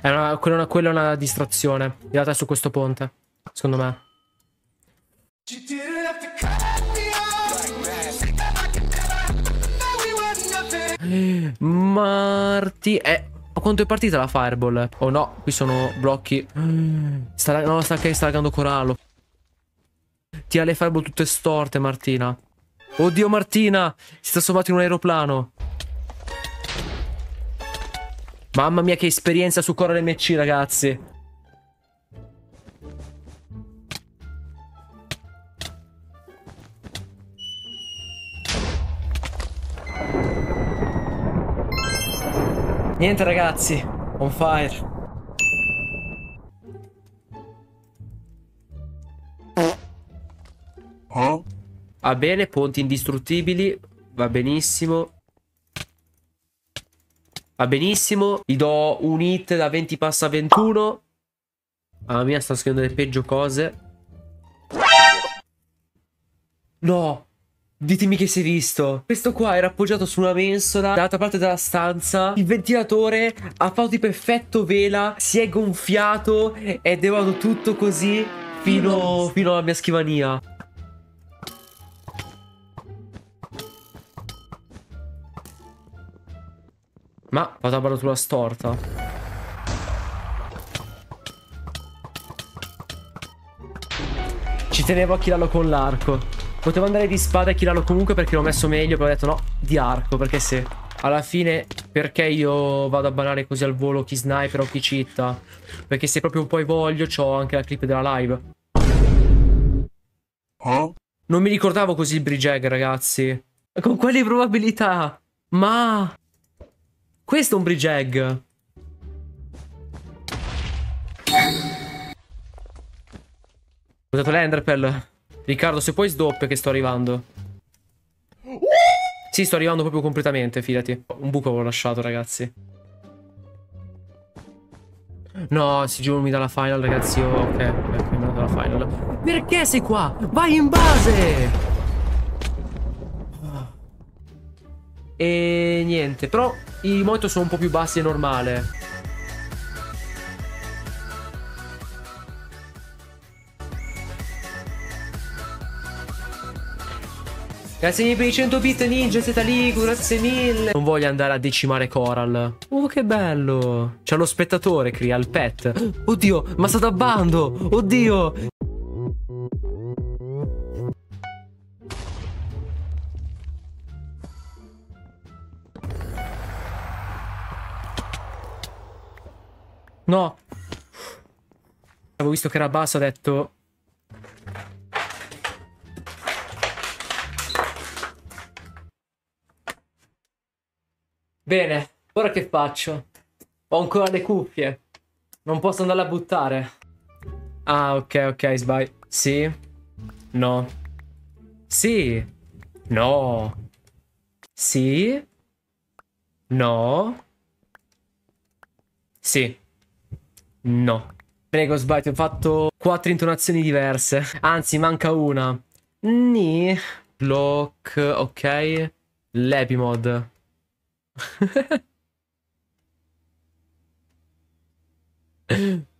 È una, quella, è una, quella è una distrazione. È su questo ponte. Secondo me. Marti. Eh. Quanto è partita la fireball? Oh no, qui sono blocchi. Sta, no, sta, sta laggando corallo. Ti ha le fireball tutte storte, Martina. Oddio, Martina! Si sta sommato in un aeroplano. Mamma mia, che esperienza su Coral MC, ragazzi. Niente, ragazzi. On fire. Huh? Va bene, ponti indistruttibili. Va benissimo. Va benissimo. Gli do un hit da 20 passa a 21. Mamma mia, sta scrivendo le peggio cose. No. Ditemi che si è visto. Questo qua era appoggiato su una mensola dall'altra parte della stanza. Il ventilatore ha fatto tipo effetto vela. Si è gonfiato ed è volato tutto così fino, fino alla mia scrivania. Ma vado a baratura storta. Ci tenevo a killarlo con l'arco. Potevo andare di spada e killarlo comunque perché l'ho messo meglio. Però ho detto no, di arco. Perché se alla fine perché io vado a banare così al volo chi sniper o chi citta? Perché se proprio poi voglio, ho anche la clip della live. Huh? Non mi ricordavo così il bridge ragazzi. Con quali probabilità? Ma... Questo è un bridge egg. Ho usato l'enderpell. Riccardo, se puoi sdoppia che sto arrivando. Sì, sto arrivando proprio completamente, fidati. Un buco avevo lasciato, ragazzi. No, si giuro mi dà la final, ragazzi. Ok, ok, ok, mi dà la final. Perché sei qua? Vai in base! E niente, però i monitor sono un po' più bassi e normale. Grazie per i 100 bit ninja Zetaligo, grazie mille. Non voglio andare a decimare Coral. Oh, che bello. C'è lo spettatore, cria il pet. Oddio, ma sta da bando. Oddio. No. Avevo visto che era basso, ho detto... Bene, ora che faccio? Ho ancora le cuffie. Non posso andarle a buttare. Ah, ok, ok, sbaglio. Sì. No. Sì. No. Sì. No. Sì. No. Prego, sbaglio, ho fatto quattro intonazioni diverse. Anzi, manca una. Ni. Block, ok. L'epimod.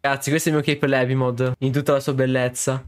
Ragazzi, questo è il mio cape l'epimod. In tutta la sua bellezza.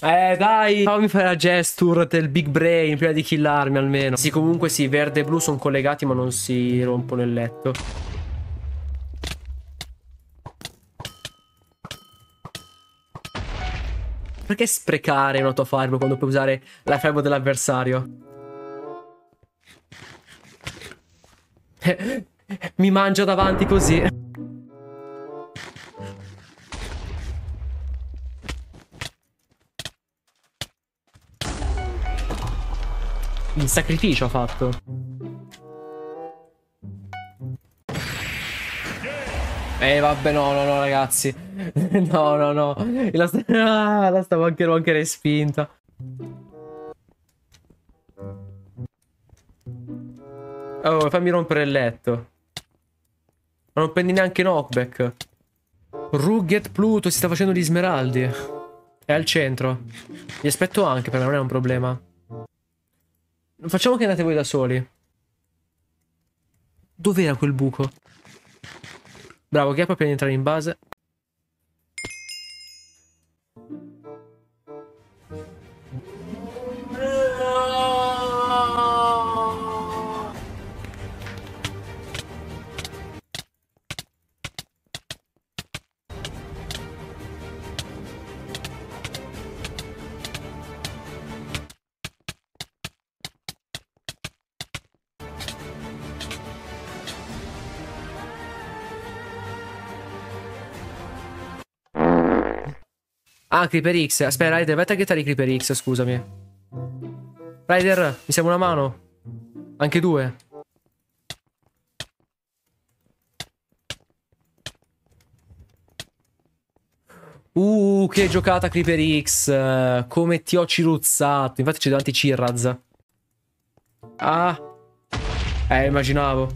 Eh dai. Fammi fare la gesture del big brain Prima di killarmi almeno. Sì comunque sì Verde e blu sono collegati Ma non si rompono il letto. Perché sprecare un autofireball Quando puoi usare la fireball dell'avversario? Mi mangio davanti così Il sacrificio fatto. Eh vabbè no no no ragazzi No no no La, st ah, la stavo anche, anche respinta Oh fammi rompere il letto Non prendi neanche knockback Rugged Pluto si sta facendo gli smeraldi. È al centro. Vi aspetto anche, perché non è un problema. Facciamo che andate voi da soli. Dov'era quel buco? Bravo, è proprio di entrare in base. Ah, Creeper X. Aspetta, Rider, vai a targettare i Creeper X, scusami. Rider, mi serve una mano. Anche due. Uh, che giocata Creeper X. Come ti ho ciruzzato. Infatti c'è davanti Cirraz. Ah. Eh, immaginavo.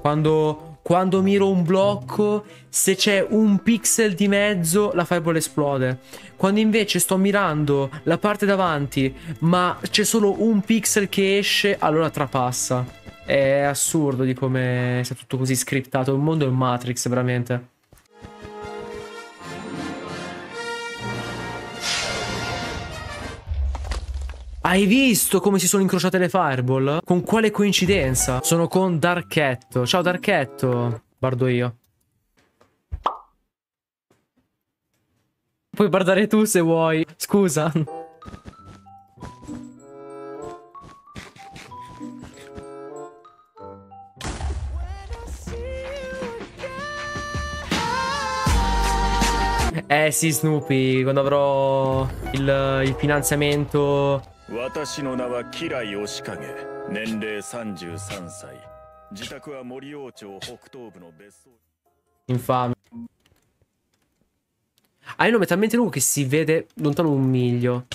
Quando quando miro un blocco, se c'è un pixel di mezzo, la fireball esplode. Quando invece sto mirando la parte davanti, ma c'è solo un pixel che esce, allora trapassa. È assurdo di come sia tutto così scriptato. Il mondo è un Matrix, veramente. Hai visto come si sono incrociate le fireball? Con quale coincidenza? Sono con Darketto. Ciao Darketto. Bardo io. Puoi guardare tu se vuoi. Scusa. Eh sì Snoopy, quando avrò il, il finanziamento 私の名はキライ・オシカゲ年齢33歳自宅は森王町北東部の別荘 Infame Hai un nome talmente lungo che si vede lontano un miglio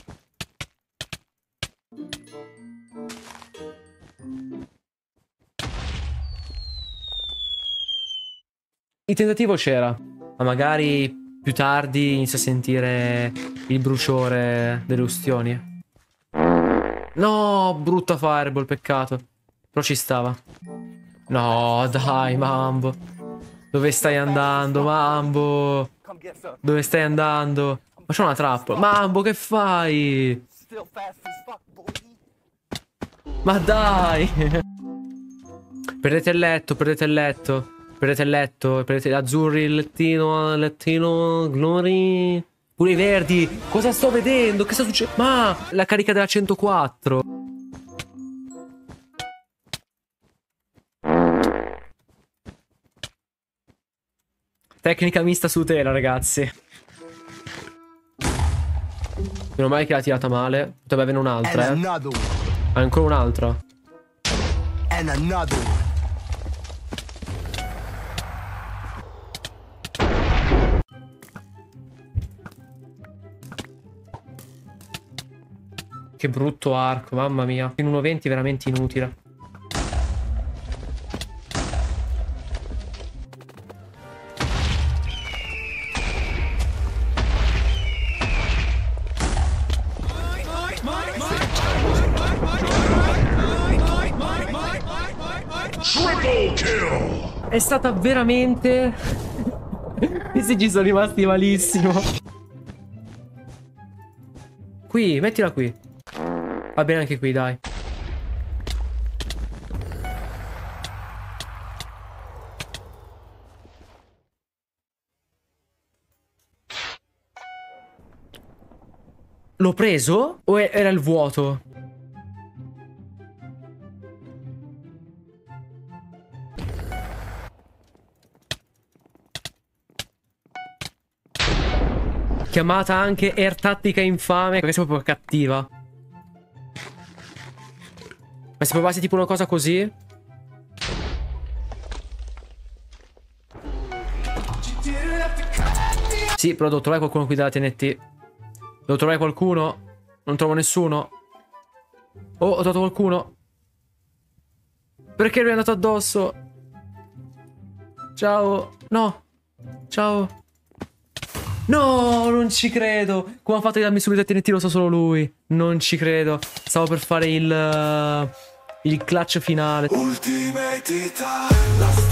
Il tentativo c'era Ma magari più tardi inizio a sentire il bruciore delle ustioni No, brutta fireball, peccato. Però ci stava. No, dai, Mambo. Dove stai andando, Mambo? Dove stai andando? Ma c'è una trappola. Mambo, che fai? Ma dai! perdete il letto, perdete il letto. Perdete il letto, perdete azzurri, il lettino, lettino, glory. Pure i verdi. Cosa sto vedendo? Che sta succedendo? Ma la carica della 104. Tecnica mista su tela, ragazzi. Meno male che l'ha tirata male. Potrebbe avere un'altra, eh. Ancora un'altra. And another Che brutto arco, mamma mia. In 1.20 veramente inutile. È stata veramente... Questi ci sono rimasti malissimo. Qui, mettila qui. Va bene anche qui, dai. L'ho preso? O era il vuoto? Chiamata anche Air Tattica Infame, perché sei proprio cattiva. Ma se provassi tipo una cosa così? Sì, però devo trovare qualcuno qui della TNT. Devo trovare qualcuno. Non trovo nessuno. Oh, ho trovato qualcuno. Perché lui è andato addosso? Ciao. No. Ciao. No, non ci credo. Come ha fatto a darmi subito il TNT lo so solo lui. Non ci credo. Stavo per fare il... uh, il clutch finale. Ultimate la